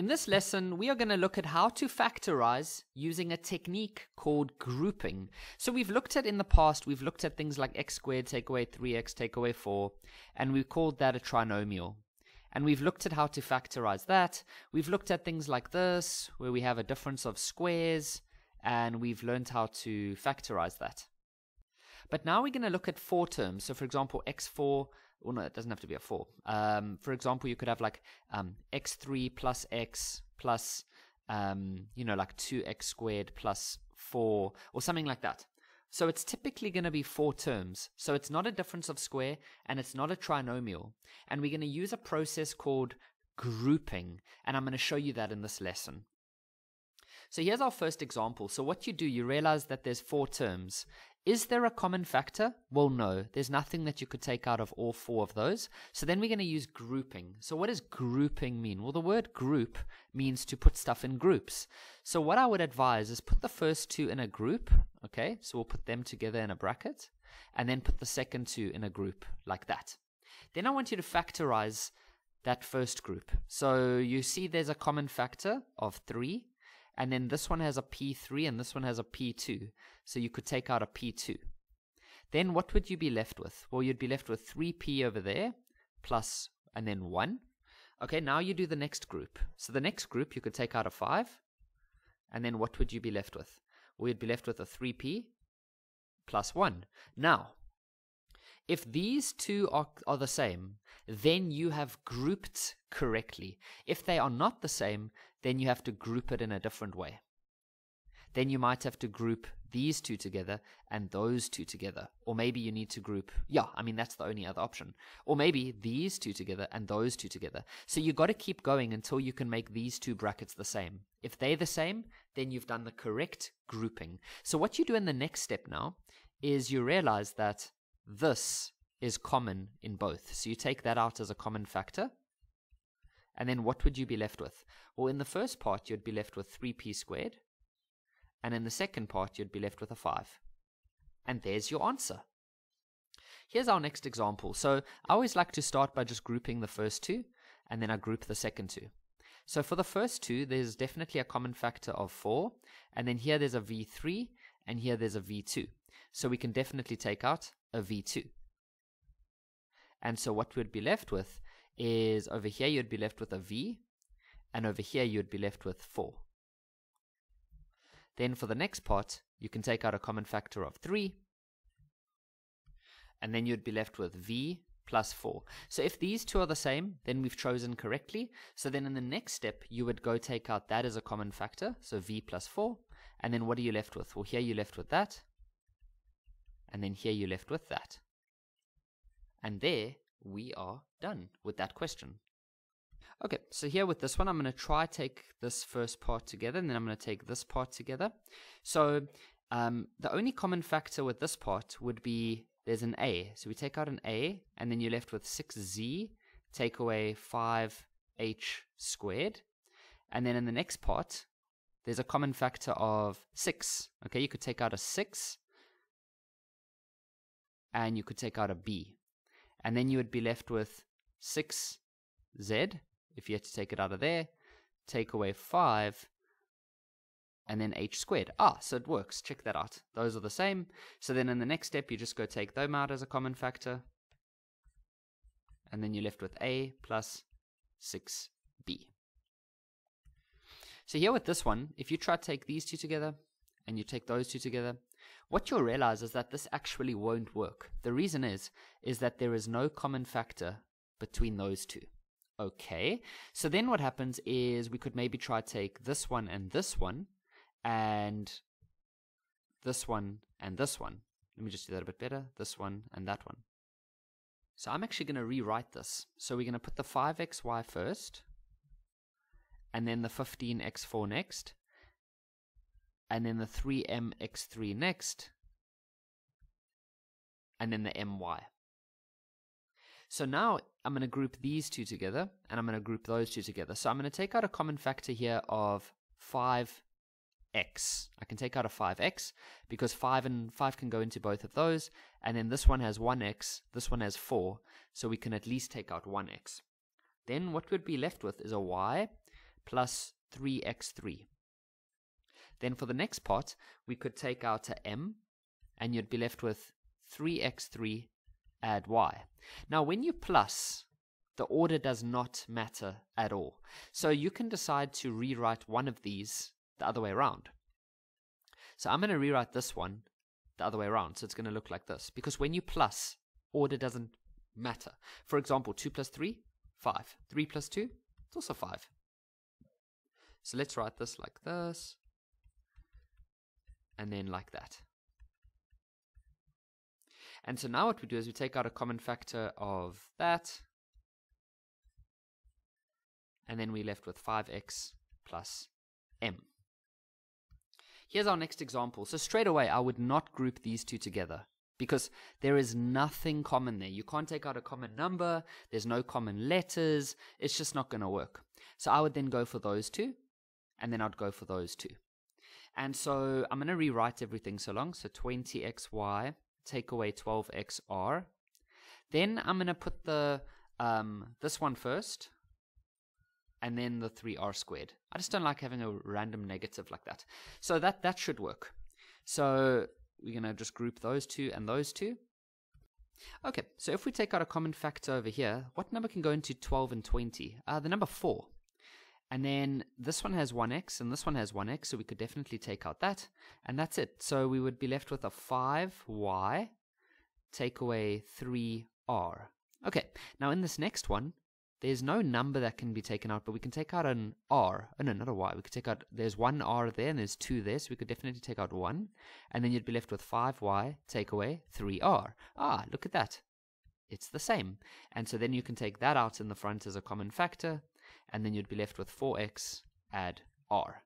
In this lesson, we are going to look at how to factorize using a technique called grouping. So we've looked at in the past, we've looked at things like x squared take away 3x take away 4, and we've called that a trinomial. And we've looked at how to factorize that. We've looked at things like this, where we have a difference of squares, and we've learned how to factorize that. But now we're going to look at four terms. So for example, x4 well, no, it doesn't have to be a 4. Um, for example, you could have like um, x3 plus x plus, um, you know, like 2x squared plus 4 or something like that. So it's typically going to be four terms. So it's not a difference of square and it's not a trinomial. And we're going to use a process called grouping. And I'm going to show you that in this lesson. So here's our first example. So what you do, you realize that there's four terms. Is there a common factor? Well, no. There's nothing that you could take out of all four of those. So then we're going to use grouping. So what does grouping mean? Well, the word group means to put stuff in groups. So what I would advise is put the first two in a group. Okay, so we'll put them together in a bracket and then put the second two in a group like that. Then I want you to factorize that first group. So you see there's a common factor of 3 and then this one has a P3 and this one has a P2. So you could take out a P2. Then what would you be left with? Well, you'd be left with 3P over there, plus, and then 1. Okay, now you do the next group. So the next group, you could take out a 5, and then what would you be left with? Well, you'd be left with a 3P plus 1. Now, if these two are, are the same, then you have grouped correctly. If they are not the same, then you have to group it in a different way. Then you might have to group these two together and those two together. Or maybe you need to group, yeah, I mean, that's the only other option. Or maybe these two together and those two together. So you got to keep going until you can make these two brackets the same. If they're the same, then you've done the correct grouping. So what you do in the next step now is you realize that this is common in both. So you take that out as a common factor. And then what would you be left with? Well, in the first part, you'd be left with 3p squared. And in the second part, you'd be left with a 5. And there's your answer. Here's our next example. So I always like to start by just grouping the first two, and then I group the second two. So for the first two, there's definitely a common factor of 4, and then here there's a v3, and here there's a v2. So we can definitely take out a v2. And so what we'd be left with is over here you'd be left with a v, and over here you'd be left with 4. Then for the next part, you can take out a common factor of 3, and then you'd be left with v plus 4. So if these two are the same, then we've chosen correctly. So then in the next step, you would go take out that as a common factor, so v plus 4, and then what are you left with? Well, here you're left with that, and then here you're left with that. And there we are done with that question. Okay, so here with this one, I'm going to try take this first part together, and then I'm going to take this part together. So um, the only common factor with this part would be there's an a. So we take out an a, and then you're left with 6z, take away 5h squared. And then in the next part, there's a common factor of 6. Okay, you could take out a 6, and you could take out a b. And then you would be left with 6z, if you had to take it out of there, take away 5, and then h squared. Ah, so it works. Check that out. Those are the same. So then in the next step, you just go take them out as a common factor. And then you're left with a plus 6b. So here with this one, if you try to take these two together, and you take those two together, what you'll realize is that this actually won't work. The reason is, is that there is no common factor between those two. Okay, so then what happens is we could maybe try to take this one and this one, and this one and this one. Let me just do that a bit better. This one and that one. So I'm actually going to rewrite this. So we're going to put the 5xy first, and then the 15x4 next, and then the 3mx3 next, and then the my. So now I'm going to group these two together, and I'm going to group those two together. So I'm going to take out a common factor here of 5x. I can take out a 5x because 5 and 5 can go into both of those, and then this one has 1x, this one has 4, so we can at least take out 1x. Then what we'd be left with is a y plus 3x3. Then for the next part, we could take out a m, and you'd be left with 3x3 add y. Now, when you plus, the order does not matter at all. So you can decide to rewrite one of these the other way around. So I'm going to rewrite this one the other way around. So it's going to look like this. Because when you plus, order doesn't matter. For example, 2 plus 3, 5. 3 plus 2, it's also 5. So let's write this like this. And then like that. And so now what we do is we take out a common factor of that. And then we're left with 5x plus m. Here's our next example. So straight away, I would not group these two together because there is nothing common there. You can't take out a common number. There's no common letters. It's just not going to work. So I would then go for those two, and then I'd go for those two. And so I'm going to rewrite everything so long. So 20xy, take away 12xr. Then I'm going to put the um, this one first, and then the 3r squared. I just don't like having a random negative like that. So that, that should work. So we're going to just group those two and those two. Okay, so if we take out a common factor over here, what number can go into 12 and 20? Uh, the number 4. And then this one has 1x and this one has 1x, so we could definitely take out that. And that's it. So we would be left with a 5y, take away 3r. Okay, now in this next one, there's no number that can be taken out, but we can take out an R. Oh, no, not a Y. We could take out, there's one R there and there's two there, so we could definitely take out one. And then you'd be left with 5Y, take away 3R. Ah, look at that. It's the same. And so then you can take that out in the front as a common factor, and then you'd be left with 4X, add R.